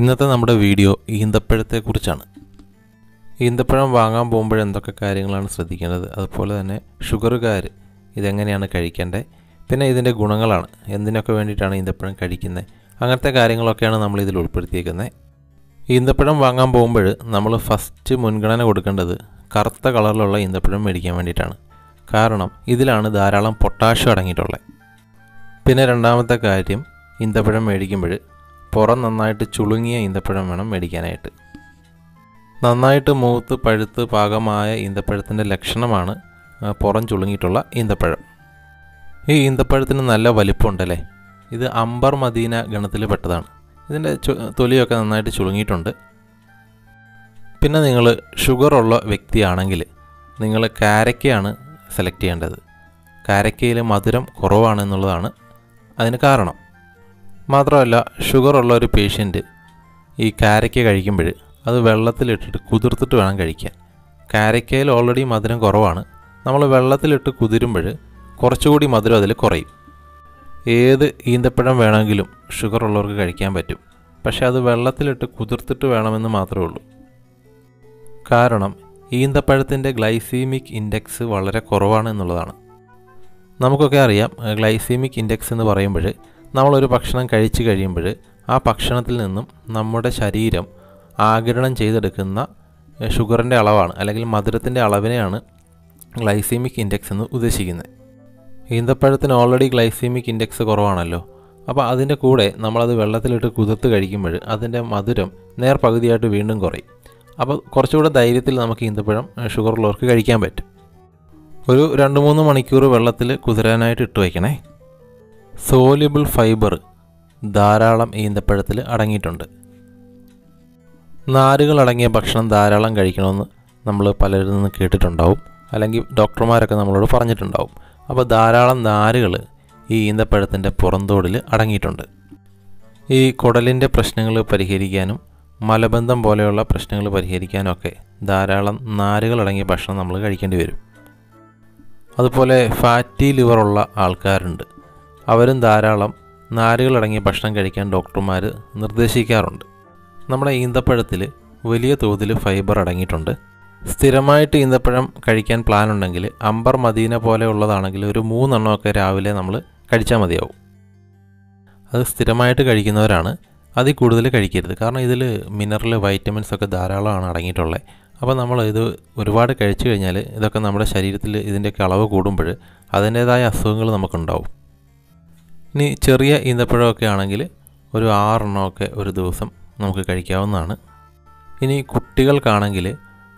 ഇന്നത്തെ നമ്മുടെ വീഡിയോ ഈന്തപ്പഴത്തെക്കുറിച്ചാണ്. ഈന്തപ്പഴം വാങ്ങാൻ പോകുമ്പോൾ എന്തൊക്കെ കാര്യങ്ങളാണ് ശ്രദ്ധിക്കേണ്ടത്? അതുപോലെ തന്നെ ഷുഗറുകാർ ഇതെങ്ങനെയാണ് കഴിക്കേണ്ടത് പിന്നെ ഇതിന്റെ ഗുണങ്ങളാണ്. എന്തിനൊക്കെ വേണ്ടിയിട്ടാണ് ഈന്തപ്പഴം കഴിക്കുന്നത്? അങ്ങനത്തെ കാര്യങ്ങളൊക്കെയാണ് നമ്മൾ ഇതിൽ ഉൾപ്പെടുത്തിയിരിക്കുന്നത് ഈന്തപ്പഴം വാങ്ങാൻ പോകുമ്പോൾ നമ്മൾ ഫസ്റ്റ് മുൻഗണന കൊടുക്കേണ്ടത് കറുത്ത കളറിലുള്ള ഈന്തപ്പഴം മേടിക്കാൻ വേണ്ടിയിട്ടാണ്. കാരണം ഇതിലാണ് ധാരാളം പൊട്ടാഷ്യം അടങ്ങിയിട്ടുള്ളത്. പിന്നെ രണ്ടാമത്തെ കാര്യം ഈന്തപ്പഴം മേടിക്കുമ്പോൾ പുറം നന്നായിട്ട് ചുളുങ്ങിയ ഈന്തപ്പഴം വേണം മേടിക്കാനായിട്ട്. നന്നായിട്ട് മൂത്ത് പഴുത്ത് പാകമായ ഈന്തപ്പഴത്തിന്റെ ലക്ഷണമാണ് പുറം ചുളുങ്ങിയിട്ടുള്ള ഈന്തപ്പഴം. ഈ ഈന്തപ്പഴത്തിന് നല്ല വലിപ്പമുണ്ടല്ലേ? ഇത് അംബർ മദീന ഗണത്തിൽ പെട്ടതാണ്. ഇതിന്റെ തൊലിയൊക്കെ നന്നായിട്ട് ചുളുങ്ങിയിട്ടുണ്ട്. പിന്നെ നിങ്ങൾ ഷുഗർ ഉള്ള വ്യക്തിയാണെങ്കിൽ നിങ്ങൾ കാരക്കയാണ് സെലക്ട് ചെയ്യേണ്ടത്. കാരക്കയിൽ മധുരം കുറവാണെന്നുള്ളതാണ് അതിന് കാരണം. മാത്രമല്ല ഷുഗർ ഉള്ള ഒരു പേഷ്യന്റ് ഈ കാരയ്ക്ക കഴിക്കുമ്പോൾ അത് വെള്ളത്തിലിട്ടിട്ട് കുതിർത്തിട്ട് വേണം കഴിക്കാൻ. കാരയ്ക്കയിൽ ഓൾറെഡി മധുരം കുറവാണ്. നമ്മൾ വെള്ളത്തിലിട്ട് കുതിരുമ്പോൾ കുറച്ചുകൂടി മധുരം അതിൽ കുറയും. ഏത് ഈന്തപ്പഴം വേണമെങ്കിലും ഷുഗർ ഉള്ളവർക്ക് കഴിക്കാൻ പറ്റും. പക്ഷേ അത് വെള്ളത്തിലിട്ട് കുതിർത്തിട്ട് വേണമെന്ന് മാത്രമേ ഉള്ളൂ. കാരണം ഈന്തപ്പഴത്തിന്റെ ഗ്ലൈസീമിക് ഇൻഡെക്സ് വളരെ കുറവാണ് എന്നുള്ളതാണ്. നമുക്കൊക്കെ അറിയാം ഗ്ലൈസീമിക് ഇൻഡെക്സ് എന്ന് പറയുമ്പോൾ നമ്മളൊരു ഭക്ഷണം കഴിച്ചു കഴിയുമ്പോൾ ആ ഭക്ഷണത്തിൽ നിന്നും നമ്മുടെ ശരീരം ആഗിരണം ചെയ്തെടുക്കുന്ന ഷുഗറിന്റെ അളവാണ് അല്ലെങ്കിൽ മധുരത്തിന്റെ അളവിനെയാണ് ഗ്ലൈസീമിക് ഇൻഡെക്സ് എന്ന് ഉദ്ദേശിക്കുന്നത്. ഈന്തപ്പഴത്തിന് ഓൾറെഡി ഗ്ലൈസീമിക് ഇൻഡെക്സ് കുറവാണല്ലോ. അപ്പോൾ അതിന്റെ കൂടെ നമ്മളത് വെള്ളത്തിലിട്ട് കുതിർത്ത് കഴിക്കുമ്പോൾ അതിന്റെ മധുരം നേർ പകുതിയായിട്ട് വീണ്ടും കുറയും. അപ്പോൾ കുറച്ചുകൂടെ ധൈര്യത്തിൽ നമുക്ക് ഈന്തപ്പഴം ഷുഗർ ഉള്ളവർക്ക് കഴിക്കാൻ പറ്റും. ഒരു രണ്ട് മൂന്ന് മണിക്കൂർ വെള്ളത്തിൽ കുതിരാനായിട്ട് ഇട്ട് വയ്ക്കണേ. സോലിബിൾ ഫൈബർ ധാരാളം ഈന്തപ്പഴത്തിൽ അടങ്ങിയിട്ടുണ്ട്. നാരുകൾ അടങ്ങിയ ഭക്ഷണം ധാരാളം കഴിക്കണമെന്ന് നമ്മൾ പലരിൽ നിന്ന് കേട്ടിട്ടുണ്ടാവും. അല്ലെങ്കിൽ ഡോക്ടർമാരൊക്കെ നമ്മളോട് പറഞ്ഞിട്ടുണ്ടാവും. അപ്പോൾ ധാരാളം നാരുകൾ ഈ ഈന്തപ്പഴത്തിന്റെ പുറന്തോടിൽ അടങ്ങിയിട്ടുണ്ട്. ഈ കുടലിന്റെ പ്രശ്നങ്ങൾ പരിഹരിക്കാനും മലബന്ധം പോലെയുള്ള പ്രശ്നങ്ങൾ പരിഹരിക്കാനൊക്കെ ധാരാളം നാരുകൾ അടങ്ങിയ ഭക്ഷണം നമ്മൾ കഴിക്കേണ്ടി വരും. അതുപോലെ ഫാറ്റി ലിവറുള്ള ആൾക്കാരുണ്ട്. അവരും ധാരാളം നാരുകളടങ്ങിയ ഭക്ഷണം കഴിക്കാൻ ഡോക്ടർമാർ നിർദ്ദേശിക്കാറുണ്ട്. നമ്മുടെ ഈന്തപ്പഴത്തിൽ വലിയ തോതിൽ ഫൈബർ അടങ്ങിയിട്ടുണ്ട്. സ്ഥിരമായിട്ട് ഈന്തപ്പഴം കഴിക്കാൻ പ്ലാൻ ഉണ്ടെങ്കിൽ അമ്പർ മദീന പോലെ ഉള്ളതാണെങ്കിൽ ഒരു മൂന്നെണ്ണമൊക്കെ രാവിലെ നമ്മൾ കഴിച്ചാൽ മതിയാവും. അത് സ്ഥിരമായിട്ട് കഴിക്കുന്നവരാണ്. അതിൽ കൂടുതൽ കഴിക്കരുത്. കാരണം ഇതിൽ മിനറൽ വൈറ്റമിൻസ് ഒക്കെ ധാരാളമാണ് അടങ്ങിയിട്ടുള്ളത് അപ്പോൾ നമ്മൾ ഇത് ഒരുപാട് കഴിച്ചു കഴിഞ്ഞാൽ ഇതൊക്കെ നമ്മുടെ ശരീരത്തിൽ ഇതിന്റെയൊക്കെ അളവ് കൂടുമ്പോൾ അതിന്റേതായ അസുഖങ്ങൾ നമുക്കുണ്ടാവും. ഇനി ചെറിയ ഈന്തപ്പഴമൊക്കെ ആണെങ്കിൽ ഒരു ആറെണ്ണമൊക്കെ ഒരു ദിവസം നമുക്ക് കഴിക്കാവുന്നതാണ്. ഇനി കുട്ടികൾക്കാണെങ്കിൽ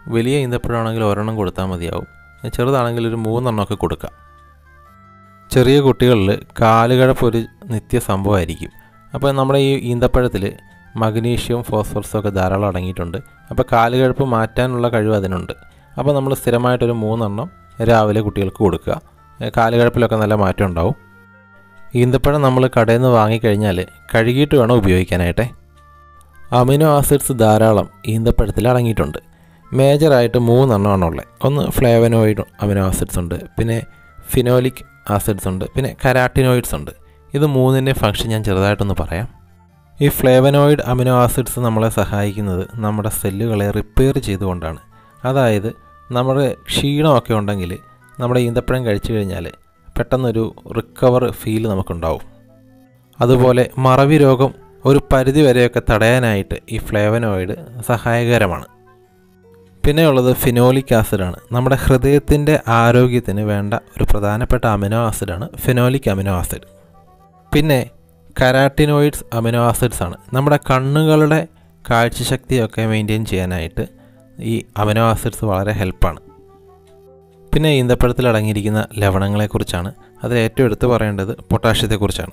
വലിയ ഈന്തപ്പഴമാണെങ്കിൽ ഒരെണ്ണം കൊടുത്താൽ മതിയാവും. ചെറുതാണെങ്കിൽ ഒരു മൂന്നെണ്ണമൊക്കെ കൊടുക്കാം. ചെറിയ കുട്ടികളിൽ കാലുകഴപ്പ് ഒരു നിത്യ സംഭവമായിരിക്കും. അപ്പോൾ നമ്മുടെ ഈ ഈന്തപ്പഴത്തിൽ മഗ്നീഷ്യം ഫോസ്ഫറസും ഒക്കെ ധാരാളം അടങ്ങിയിട്ടുണ്ട്. അപ്പോൾ കാലുകഴപ്പ് മാറ്റാനുള്ള കഴിവ് അതിനുണ്ട്. അപ്പോൾ നമ്മൾ സ്ഥിരമായിട്ടൊരു മൂന്നെണ്ണം രാവിലെ കുട്ടികൾക്ക് കൊടുക്കുക. കാലുകഴപ്പിലൊക്കെ നല്ല മാറ്റം ഉണ്ടാവും. ഈന്തപ്പഴം നമ്മൾ കടയിൽ നിന്ന് വാങ്ങിക്കഴിഞ്ഞാൽ കഴുകിയിട്ട് വേണം ഉപയോഗിക്കാനായിട്ടേ. അമിനോ ആസിഡ്സ് ധാരാളം ഈന്തപ്പഴത്തിൽ അടങ്ങിയിട്ടുണ്ട്. മേജറായിട്ട് മൂന്നെണ്ണമാണ് ഉള്ളത്. ഒന്ന് ഫ്ലേവനോയിഡ് അമിനോ ആസിഡ്സ് ഉണ്ട് പിന്നെ ഫിനോലിക് ആസിഡ്സ് ഉണ്ട് പിന്നെ കരാട്ടിനോയിഡ്സ് ഉണ്ട്. ഇത് മൂന്നിന്റെ ഫങ്ഷൻ ഞാൻ ചെറുതായിട്ടൊന്ന് പറയാം. ഈ ഫ്ലേവനോയിഡ് അമിനോ ആസിഡ്സ് നമ്മളെ സഹായിക്കുന്നത് നമ്മുടെ സെല്ലുകളെ റിപ്പയർ ചെയ്തുകൊണ്ടാണ്. അതായത് നമ്മുടെ ക്ഷീണമൊക്കെ ഉണ്ടെങ്കിൽ നമ്മുടെ ഈന്തപ്പഴം കഴിച്ചു കഴിഞ്ഞാൽ പെട്ടെന്നൊരു റിക്കവർ ഫീൽ നമുക്കുണ്ടാവും. അതുപോലെ മറവി രോഗം ഒരു പരിധി വരെയൊക്കെ തടയാനായിട്ട് ഈ ഫ്ലേവനോയിഡ് സഹായകരമാണ്. പിന്നെയുള്ളത് ഫിനോലിക് ആസിഡാണ് നമ്മുടെ ഹൃദയത്തിന്റെ ആരോഗ്യത്തിന് വേണ്ട ഒരു പ്രധാനപ്പെട്ട അമിനോ ആസിഡാണ് ഫിനോലിക് അമിനോ ആസിഡ് പിന്നെ കരാട്ടിനോയിഡ്സ് അമിനോ ആസിഡ്സ് ആണ്. നമ്മുടെ കണ്ണുകളുടെ കാഴ്ചശക്തിയൊക്കെ മെയിന്റെയിൻ ചെയ്യാനായിട്ട് ഈ അമിനോ ആസിഡ്സ് വളരെ ഹെൽപ്പാണ് പിന്നെ ഈന്തപ്പഴത്തിൽ അടങ്ങിയിരിക്കുന്ന ലവണങ്ങളെക്കുറിച്ചാണ്. അതിൽ ഏറ്റവും എടുത്തു പറയേണ്ടത് പൊട്ടാഷ്യത്തെക്കുറിച്ചാണ്.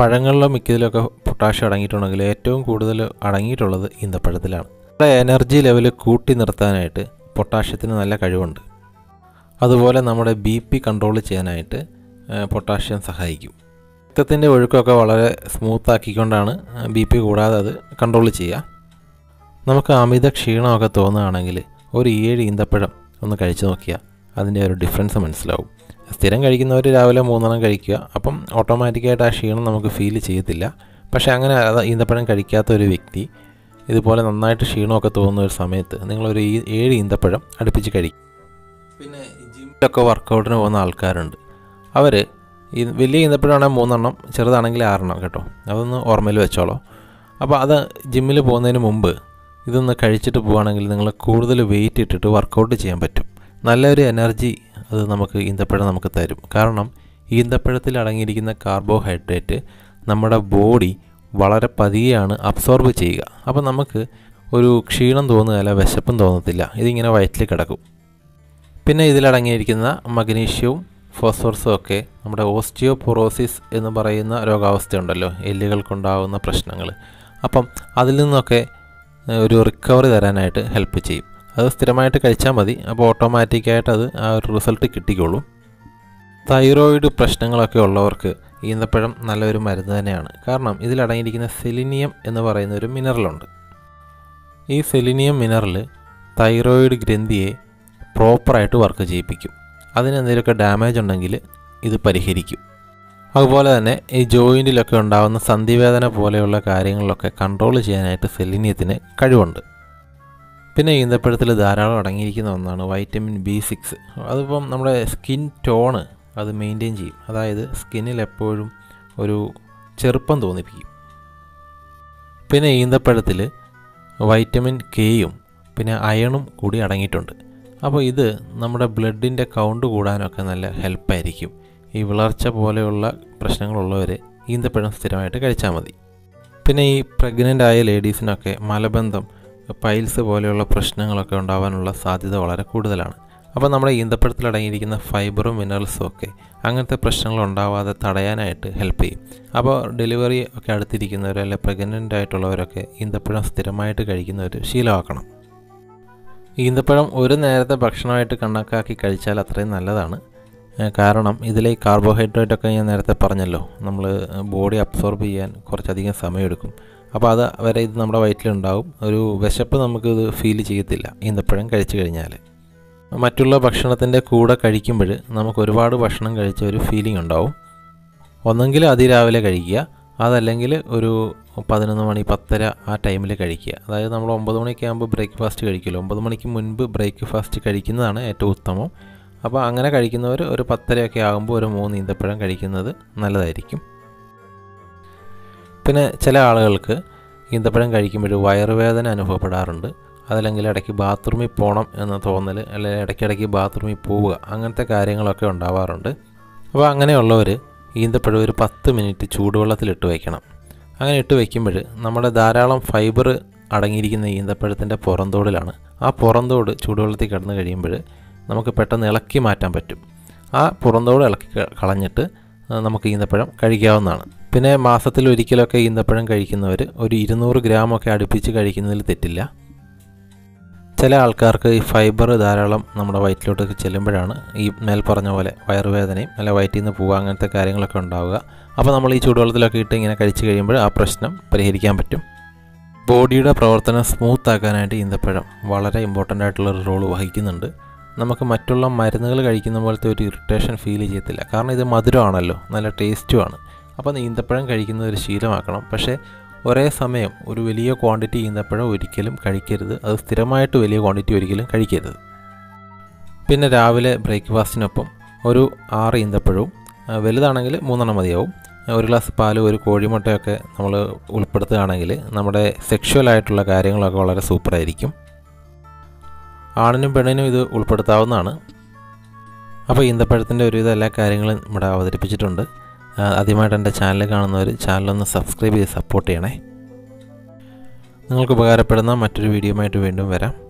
പഴങ്ങളിലോ മിക്കതിലൊക്കെ പൊട്ടാഷ്യം അടങ്ങിയിട്ടുണ്ടെങ്കിൽ ഏറ്റവും കൂടുതൽ അടങ്ങിയിട്ടുള്ളത് ഈന്തപ്പഴത്തിലാണ്. നമ്മുടെ എനർജി ലെവൽ കൂട്ടി നിർത്താനായിട്ട് പൊട്ടാഷ്യത്തിന് നല്ല കഴിവുണ്ട്. അതുപോലെ നമ്മുടെ ബി പി കൺട്രോൾ ചെയ്യാനായിട്ട് പൊട്ടാഷ്യം സഹായിക്കും. രക്തത്തിന്റെ ഒഴുക്കൊക്കെ വളരെ സ്മൂത്ത് ആക്കിക്കൊണ്ടാണ് ബി പി കൂടാതെ അത് കൺട്രോൾ ചെയ്യുക. നമുക്ക് അമിത ക്ഷീണമൊക്കെ തോന്നുകയാണെങ്കിൽ ഒരു ഏഴ് ഈന്തപ്പഴം ഒന്ന് കഴിച്ചു നോക്കിയാൽ അതിന്റെ ഒരു ഡിഫറൻസ് മനസ്സിലാവും. സ്ഥിരം കഴിക്കുന്നവർ രാവിലെ മൂന്നെണ്ണം കഴിക്കുക. അപ്പം ഓട്ടോമാറ്റിക്കായിട്ട് ആ ക്ഷീണം നമുക്ക് ഫീൽ ചെയ്യത്തില്ല. പക്ഷേ അങ്ങനെ ഈന്തപ്പഴം കഴിക്കാത്ത ഒരു വ്യക്തി ഇതുപോലെ നന്നായിട്ട് ക്ഷീണമൊക്കെ തോന്നുന്ന ഒരു സമയത്ത് നിങ്ങളൊരു ഏഴ് ഈന്തപ്പഴം അടുപ്പിച്ച് കഴിക്കും പിന്നെ ജിമ്മിലൊക്കെ വർക്കൗട്ടിന് പോകുന്ന ആൾക്കാരുണ്ട്. അവർ ഈ വലിയ ഈന്തപ്പഴമാണെങ്കിൽ മൂന്നെണ്ണം ചെറുതാണെങ്കിൽ ആറെണ്ണം കേട്ടോ. അതൊന്ന് ഓർമ്മയിൽ വെച്ചോളൂ. അപ്പോൾ അത് ജിമ്മിൽ പോകുന്നതിന് മുമ്പ് ഇതൊന്ന് കഴിച്ചിട്ട് പോവുകയാണെങ്കിൽ നിങ്ങൾ കൂടുതൽ വെയിറ്റ് ഇട്ടിട്ട് വർക്കൗട്ട് ചെയ്യാൻ പറ്റും. നല്ലൊരു എനർജി അത് നമുക്ക് ഈന്തപ്പഴം നമുക്ക് തരും. കാരണം ഈന്തപ്പഴത്തിൽ അടങ്ങിയിരിക്കുന്ന കാർബോഹൈഡ്രേറ്റ് നമ്മുടെ ബോഡി വളരെ പതിയെയാണ് അബ്സോർബ് ചെയ്യുക. അപ്പോൾ നമുക്ക് ഒരു ക്ഷീണം തോന്നുകയല്ല വിശപ്പും തോന്നത്തില്ല. ഇതിങ്ങനെ വയറ്റിൽ കിടക്കും. പിന്നെ ഇതിലടങ്ങിയിരിക്കുന്ന മഗ്നീഷ്യവും ഫോസ്ഫറസും ഒക്കെ നമ്മുടെ ഓസ്റ്റിയോപൊറോസിസ് എന്ന് പറയുന്ന രോഗാവസ്ഥയുണ്ടല്ലോ. എല്ലുകൾക്കുണ്ടാകുന്ന പ്രശ്നങ്ങൾ. അപ്പം അതിൽ നിന്നൊക്കെ ഒരു റിക്കവറി തരാനായിട്ട് ഹെൽപ്പ് ചെയ്യും. അത് സ്ഥിരമായിട്ട് കഴിച്ചാൽ മതി. അപ്പോൾ ഓട്ടോമാറ്റിക്കായിട്ട് അത് ആ ഒരു റിസൾട്ട് കിട്ടിക്കോളും. തൈറോയിഡ് പ്രശ്നങ്ങളൊക്കെ ഉള്ളവർക്ക് ഈന്തപ്പഴം നല്ലൊരു മരുന്ന് തന്നെയാണ്. കാരണം ഇതിലടങ്ങിയിരിക്കുന്ന സെലിനിയം എന്ന് പറയുന്ന ഒരു മിനറലുണ്ട് ഈ സെലിനിയം മിനറൽ തൈറോയിഡ് ഗ്രന്ഥിയെ പ്രോപ്പറായിട്ട് വർക്ക് ചെയ്യിപ്പിക്കും. അതിന് എന്തെങ്കിലുമൊക്കെ ഡാമേജ് ഉണ്ടെങ്കിൽ ഇത് പരിഹരിക്കും. അതുപോലെ തന്നെ ഈ ജോയിന്റിലൊക്കെ ഉണ്ടാകുന്ന സന്ധിവേദന പോലെയുള്ള കാര്യങ്ങളിലൊക്കെ കൺട്രോൾ ചെയ്യാനായിട്ട് സെലിനിയത്തിന് കഴിവുണ്ട്. പിന്നെ ഈന്തപ്പഴത്തിൽ ധാരാളം അടങ്ങിയിരിക്കുന്ന ഒന്നാണ് വൈറ്റമിൻ ബി സിക്സ് അതിപ്പം നമ്മുടെ സ്കിൻ ടോണ് അത് മെയിന്റെയിൻ ചെയ്യും. അതായത് സ്കിന്നിൽ എപ്പോഴും ഒരു ചെറുപ്പം തോന്നിപ്പിക്കും. പിന്നെ ഈന്തപ്പഴത്തിൽ വൈറ്റമിൻ കെയും പിന്നെ അയണും കൂടി അടങ്ങിയിട്ടുണ്ട്. അപ്പോൾ ഇത് നമ്മുടെ ബ്ലഡിന്റെ കൗണ്ട് കൂടാനൊക്കെ നല്ല ഹെൽപ്പായിരിക്കും ഈ വിളർച്ച പോലെയുള്ള പ്രശ്നങ്ങളുള്ളവർ ഈന്തപ്പഴം സ്ഥിരമായിട്ട് കഴിച്ചാൽ മതി. പിന്നെ ഈ പ്രഗ്നന്റ് ആയ ലേഡീസിനൊക്കെ മലബന്ധം പൈൽസ് പോലെയുള്ള പ്രശ്നങ്ങളൊക്കെ ഉണ്ടാവാനുള്ള സാധ്യത വളരെ കൂടുതലാണ്. അപ്പോൾ നമ്മുടെ ഈന്തപ്പഴത്തിൽ അടങ്ങിയിരിക്കുന്ന ഫൈബറും മിനറൽസും ഒക്കെ അങ്ങനത്തെ പ്രശ്നങ്ങൾ ഉണ്ടാവാതെ തടയാനായിട്ട് ഹെൽപ്പ് ചെയ്യും. അപ്പോൾ ഡെലിവറി ഒക്കെ അടുത്തിരിക്കുന്നവർ അല്ലെ പ്രഗ്നന്റ് ആയിട്ടുള്ളവരൊക്കെ ഈന്തപ്പഴം സ്ഥിരമായിട്ട് കഴിക്കുന്നവർ ശീലമാക്കണം. ഈന്തപ്പഴം ഒരു നേരത്തെ ഭക്ഷണമായിട്ട് കണക്കാക്കി കഴിച്ചാൽ അത്രയും നല്ലതാണ്. കാരണം ഇതിലെ കാർബോഹൈഡ്രേറ്റ് ഒക്കെ ഞാൻ നേരത്തെ പറഞ്ഞല്ലോ. നമ്മൾ ബോഡി അബ്സോർബ് ചെയ്യാൻ കുറച്ചധികം സമയമെടുക്കും. അപ്പോൾ അത് വരെ ഇത് നമ്മുടെ വയറ്റിലുണ്ടാവും. ഒരു വിശപ്പ് നമുക്കിത് ഫീൽ ചെയ്യത്തില്ല ഈന്തപ്പഴം കഴിച്ചു കഴിഞ്ഞാൽ മറ്റുള്ള ഭക്ഷണത്തിന്റെ കൂടെ കഴിക്കുമ്പോൾ നമുക്ക് ഒരുപാട് ഭക്ഷണം കഴിച്ച ഒരു ഫീലിംഗ് ഉണ്ടാവും. ഒന്നെങ്കിൽ അതിരാവിലെ കഴിക്കുക. അതല്ലെങ്കിൽ ഒരു പതിനൊന്ന് മണി പത്തര ആ ടൈമിൽ കഴിക്കുക. അതായത് നമ്മൾ ഒമ്പത് മണിയൊക്കെ ആകുമ്പോൾ ബ്രേക്ക്ഫാസ്റ്റ് കഴിക്കുമല്ലോ. ഒമ്പത് മണിക്ക് മുൻപ് ബ്രേക്ക്ഫാസ്റ്റ് കഴിക്കുന്നതാണ് ഏറ്റവും ഉത്തമം. അപ്പോൾ അങ്ങനെ കഴിക്കുന്നവർ ഒരു പത്തരയൊക്കെ ആകുമ്പോൾ ഒരു മൂന്ന് ഈന്തപ്പഴം കഴിക്കുന്നത് നല്ലതായിരിക്കും. പിന്നെ ചില ആളുകൾക്ക് ഈന്തപ്പഴം കഴിക്കുമ്പോൾ വയറുവേദന അനുഭവപ്പെടാറുണ്ട്. അതല്ലെങ്കിൽ ഇടയ്ക്ക് ബാത്റൂമിൽ പോകണം എന്ന തോന്നൽ അല്ലെങ്കിൽ ഇടയ്ക്കിടയ്ക്ക് ബാത്റൂമിൽ പോവുക അങ്ങനത്തെ കാര്യങ്ങളൊക്കെ ഉണ്ടാവാറുണ്ട്. അപ്പോൾ അങ്ങനെയുള്ളവർ ഈന്തപ്പഴം ഒരു പത്ത് മിനിറ്റ് ചൂടുവെള്ളത്തിലിട്ട് വയ്ക്കണം. അങ്ങനെ ഇട്ട് വയ്ക്കുമ്പോൾ നമ്മുടെ ധാരാളം ഫൈബർ അടങ്ങിയിരിക്കുന്ന ഈന്തപ്പഴത്തിന്റെ പുറന്തോടിലാണ്. ആ പുറന്തോട് ചൂടുവെള്ളത്തിൽ കിടന്നു കഴിയുമ്പോൾ നമുക്ക് പെട്ടെന്ന് ഇളക്കി മാറ്റാൻ പറ്റും. ആ പുറന്തോട് ഇളക്കി കളഞ്ഞിട്ട് നമുക്ക് ഈന്തപ്പഴം കഴിക്കാവുന്നതാണ്. പിന്നെ മാസത്തിൽ ഒരിക്കലൊക്കെ ഈന്തപ്പഴം കഴിക്കുന്നവർ ഒരു ഇരുന്നൂറ് ഗ്രാമൊക്കെ അടുപ്പിച്ച് കഴിക്കുന്നതിൽ തെറ്റില്ല. ചില ആൾക്കാർക്ക് ഈ ഫൈബർ ധാരാളം നമ്മുടെ വയറ്റിലോട്ടൊക്കെ ചെല്ലുമ്പോഴാണ് ഈ മേൽ പറഞ്ഞ പോലെ വയറുവേദനയും അല്ല വയറ്റിൽ നിന്ന് പോവുക അങ്ങനത്തെ കാര്യങ്ങളൊക്കെ ഉണ്ടാവുക. അപ്പോൾ നമ്മൾ ഈ ചൂടുവെള്ളത്തിലൊക്കെ ഇട്ട് ഇങ്ങനെ കഴിച്ച് കഴിയുമ്പോൾ ആ പ്രശ്നം പരിഹരിക്കാൻ പറ്റും. ബോഡിയുടെ പ്രവർത്തനം സ്മൂത്ത് ആക്കാനായിട്ട് ഈന്തപ്പഴം വളരെ ഇമ്പോർട്ടന്റ് ആയിട്ടുള്ള ഒരു റോൾ വഹിക്കുന്നുണ്ട്. നമുക്ക് മറ്റുള്ള മരുന്നുകൾ കഴിക്കുന്ന പോലത്തെ ഒരു ഇറിറ്റേഷൻ ഫീൽ ചെയ്യത്തില്ല. കാരണം ഇത് മധുരമാണല്ലോ നല്ല ടേസ്റ്റുമാണ് അപ്പോൾ ഈന്തപ്പഴം കഴിക്കുന്നത് ഒരു ശീലമാക്കണം. പക്ഷേ ഒരേ സമയം ഒരു വലിയ ക്വാണ്ടിറ്റി ഈന്തപ്പഴം ഒരിക്കലും കഴിക്കരുത്. അത് സ്ഥിരമായിട്ട് വലിയ ക്വാണ്ടിറ്റി ഒരിക്കലും കഴിക്കരുത്. പിന്നെ രാവിലെ ബ്രേക്ക്ഫാസ്റ്റിനൊപ്പം ഒരു ആറ് ഈന്തപ്പഴവും വലുതാണെങ്കിൽ മൂന്നെണ്ണം മതിയാവും. ഒരു ഗ്ലാസ് പാൽ ഒരു കോഴിമുട്ടയൊക്കെ നമ്മൾ ഉൾപ്പെടുത്തുകയാണെങ്കിൽ നമ്മുടെ സെക്ഷുവൽ ആയിട്ടുള്ള കാര്യങ്ങളൊക്കെ വളരെ സൂപ്പറായിരിക്കും ആണിനും പെണ്ണിനും ഇത് ഉൾപ്പെടുത്താവുന്നതാണ്. അപ്പോൾ ഈന്തപ്പഴത്തിന്റെ ഒരുവിധ എല്ലാ കാര്യങ്ങളും ഇവിടെ അവതരിപ്പിച്ചിട്ടുണ്ട്. ആദ്യമായിട്ട് എന്റെ ചാനൽ കാണുന്നവർ ചാനലൊന്ന് സബ്സ്ക്രൈബ് ചെയ്ത് സപ്പോർട്ട് ചെയ്യണേ. നിങ്ങൾക്ക് ഉപകാരപ്പെടുന്ന മറ്റൊരു വീഡിയോയുമായിട്ട് വീണ്ടും വരാം.